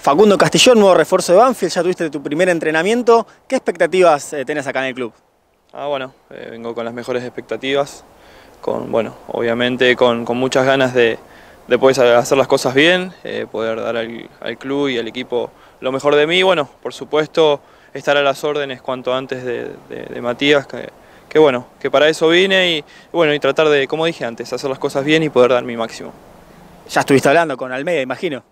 Facundo Castillón, nuevo refuerzo de Banfield, ya tuviste tu primer entrenamiento. ¿Qué expectativas eh, tenés acá en el club? Ah, bueno, eh, vengo con las mejores expectativas, con, bueno, obviamente con, muchas ganas de, poder hacer las cosas bien, eh, poder dar al, club y al equipo lo mejor de mí. Bueno, por supuesto, estar a las órdenes cuanto antes de, Matías, que, bueno, que para eso vine y, bueno, y tratar de, como dije antes, hacer las cosas bien y poder dar mi máximo. Ya estuviste hablando con Almeida, imagino.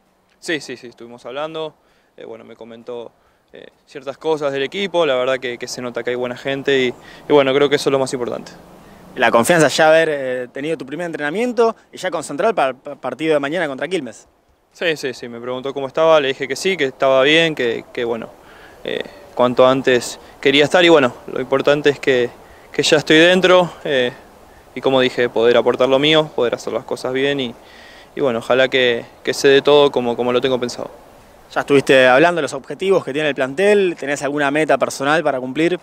Sí, sí, sí, estuvimos hablando. Eh, bueno, me comentó eh, ciertas cosas del equipo, la verdad que, se nota que hay buena gente y, bueno, creo que eso es lo más importante. La confianza ya haber eh, tenido tu primer entrenamiento y ya con Central para el partido de mañana contra Quilmes. Sí, sí, sí, me preguntó cómo estaba, le dije que sí, que estaba bien, que, bueno, cuanto antes quería estar y bueno, lo importante es que, ya estoy dentro y como dije, poder aportar lo mío, poder hacer las cosas bien y, y bueno, ojalá que, que se dé todo como, como lo tengo pensado. Ya estuviste hablando de los objetivos que tiene el plantel, ¿tenés alguna meta personal para cumplir?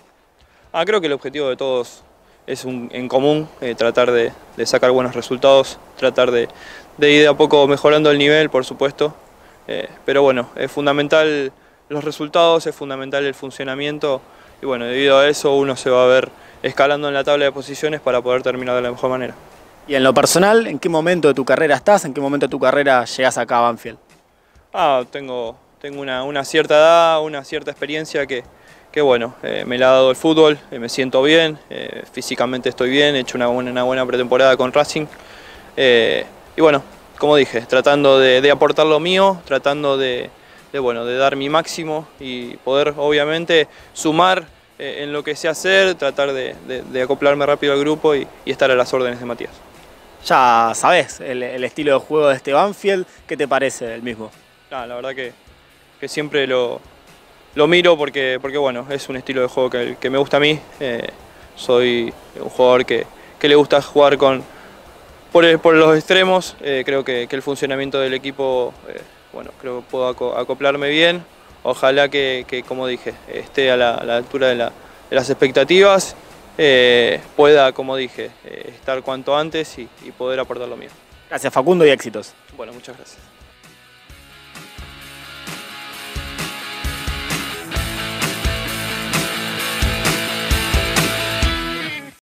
Ah, creo que el objetivo de todos es un, en común, eh, tratar de, sacar buenos resultados, tratar de, ir de a poco mejorando el nivel, por supuesto, eh, pero bueno, es fundamental los resultados, es fundamental el funcionamiento y bueno, debido a eso uno se va a ver escalando en la tabla de posiciones para poder terminar de la mejor manera. Y en lo personal, ¿en qué momento de tu carrera estás? ¿En qué momento de tu carrera llegas acá a Banfield? Ah, tengo, tengo una, cierta edad, una cierta experiencia que, que bueno, eh, me la ha dado el fútbol, eh, me siento bien, eh, físicamente estoy bien, he hecho una buena, pretemporada con Racing. y bueno, como dije, tratando de, aportar lo mío, tratando de, bueno, de dar mi máximo y poder obviamente sumar en lo que sé hacer, tratar de, acoplarme rápido al grupo y estar a las órdenes de Matías ya sabes el, estilo de juego de este Banfield. ¿Qué te parece el mismo? la verdad que, siempre lo, miro porque, porque bueno, es un estilo de juego que, me gusta a mí. Eh, soy un jugador que, le gusta jugar con, por, los extremos. Eh, creo que, el funcionamiento del equipo, eh, bueno, creo puedo acoplarme bien. Ojalá que, como dije, esté a la, altura de, de las expectativas eh, pueda, como dije, eh, estar cuanto antes y, y poder aportar lo mío. Gracias Facundo y éxitos. Bueno, muchas gracias.